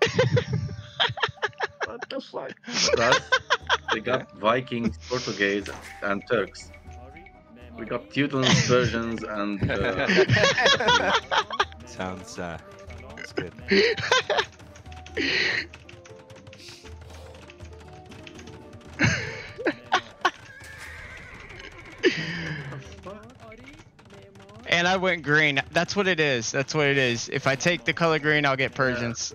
what the fuck? Plus, we got Vikings, Portuguese, and Turks. We got Teutons, Persians, and. Uh, Sounds uh, sounds good. And I went green. That's what it is. That's what it is. If I take the color green, I'll get Persians.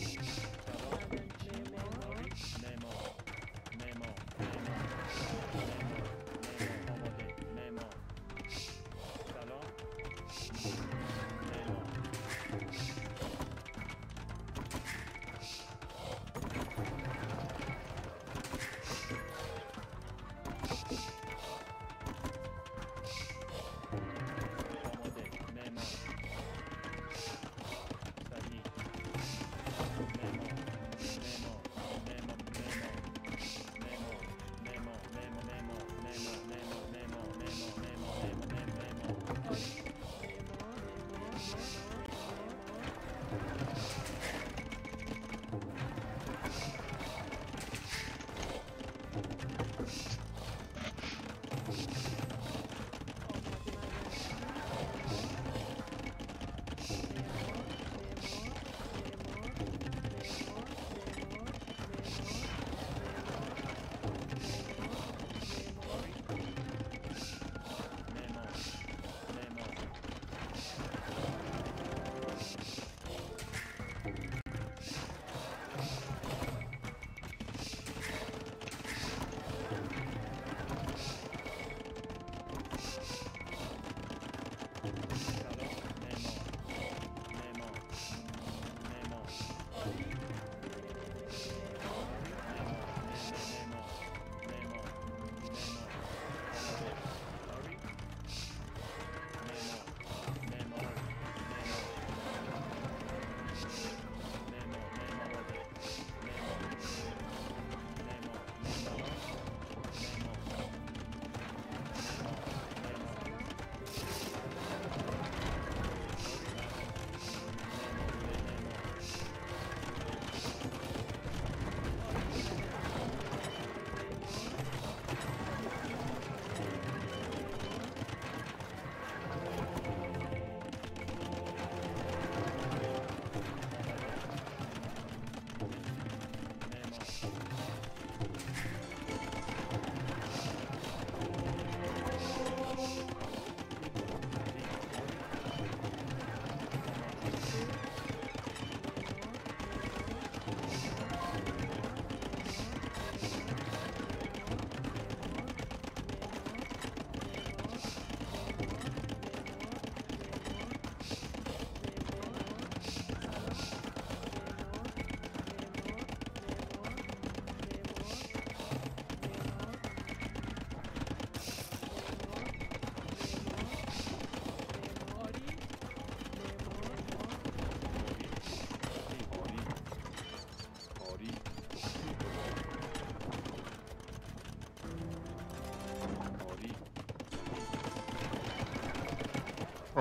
Thanks.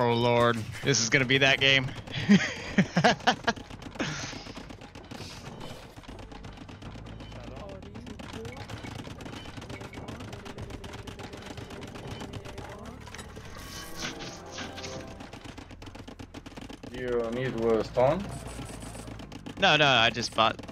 Oh lord, this is gonna be that game. You need a stone? no, no, I just bought.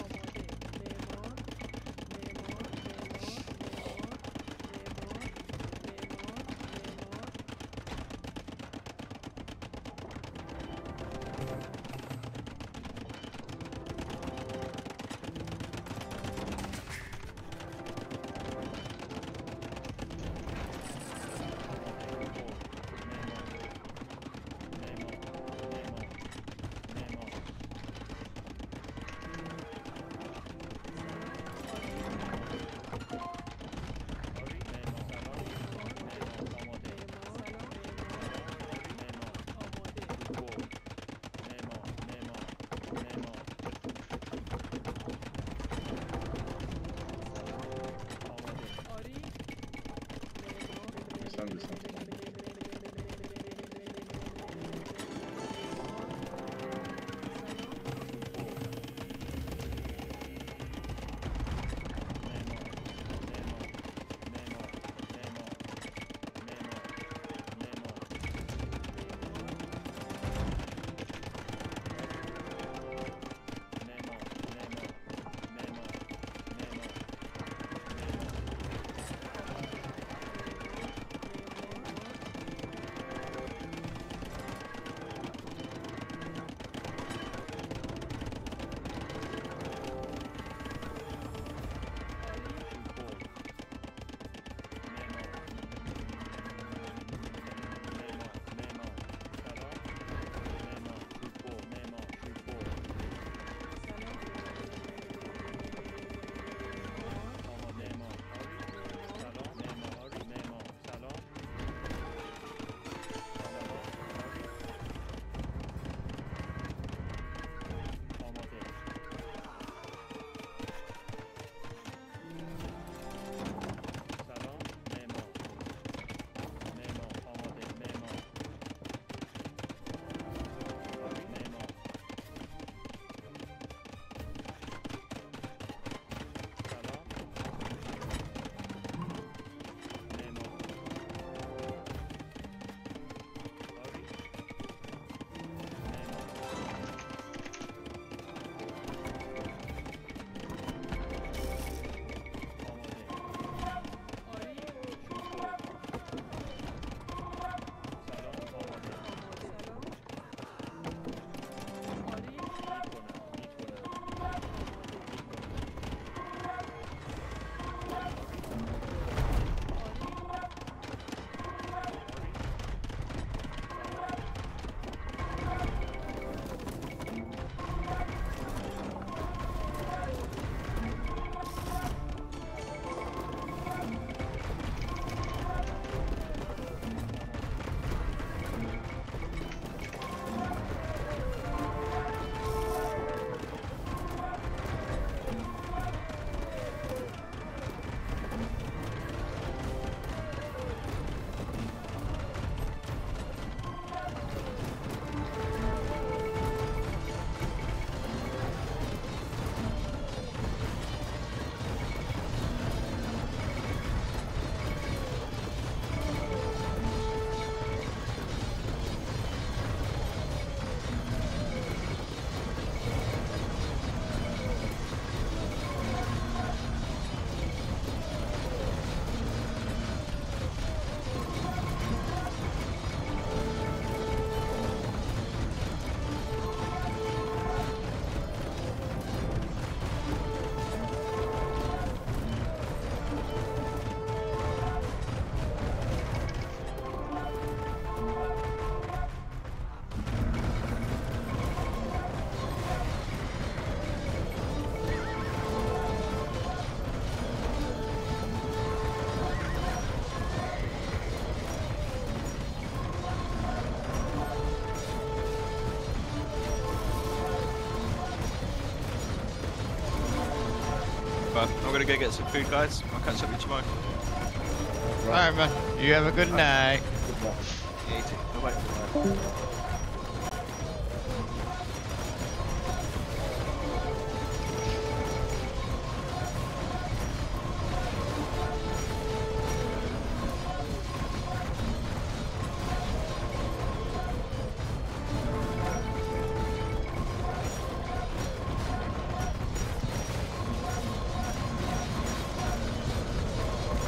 Gonna go get some food, guys. I'll catch up with you tomorrow. Alright, man. You have a good night. Yeah, you too. Bye-bye.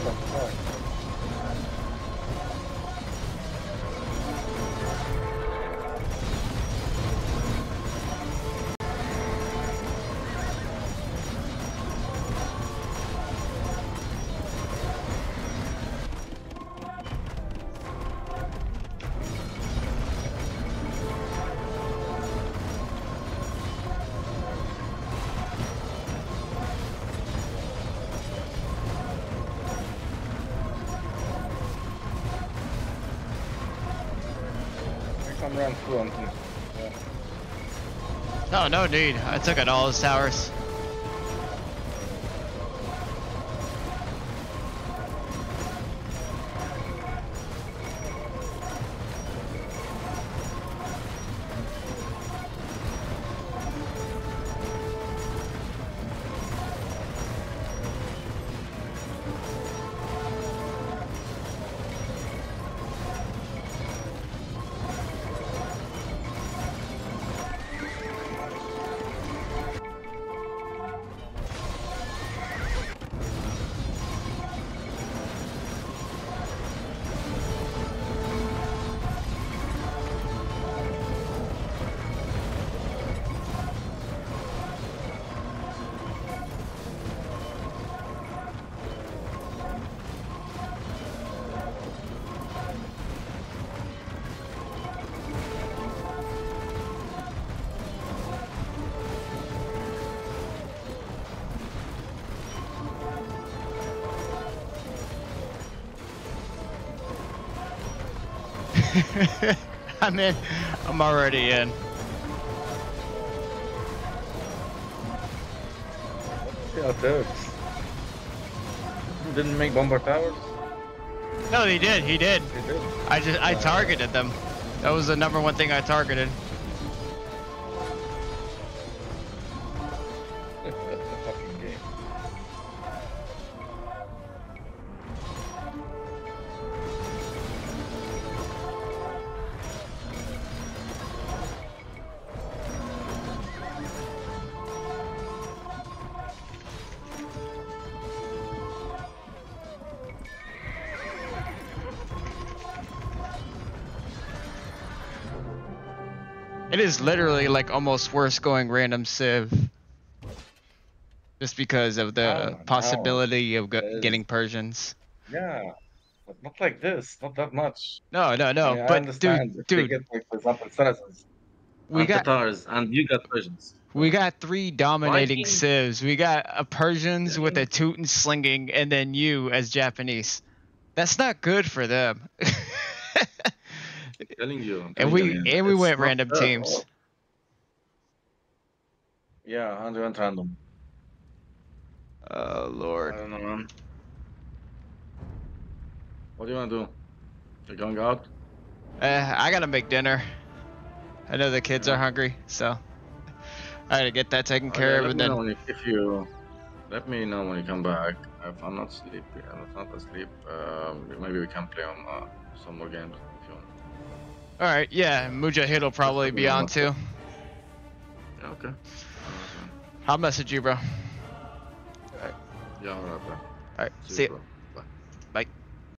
Come run. Yeah. No, no need. I took out all his towers. I'm in. I'm already in. Yeah, Turks. Didn't make bombard towers? No, he did. He did. They did. I just I targeted them. That was the number one thing I targeted. It is literally like almost worse going random civ. Just because of Oh, the no. possibility of go- is. getting Persians. Yeah, but not like this. Not that much. No, no, no. Yeah, but understand. dude, dude, get, like, for example, Saracens we got Tatars, and you got Persians. we got three dominating Vikings. civs. We got a Persians with a Teuton slinging, and then you as Japanese. That's not good for them. I'm telling you. I'm and telling we you, and we went random fair teams. Yeah, and we went random. Oh I lord. don't know, man. What do you want to do? You're going out? Uh, I gotta make dinner. I know the kids are hungry, so I gotta get that taken Oh, care yeah, of, and then you, if you let me know when you come back. If I'm not sleepy, I'm not asleep. Um, maybe we can play on uh, some more games you. All right, yeah, Mujahid will probably be on too. Okay. I'll message you, bro. Yeah, alright, bro. All right, See see you, bro.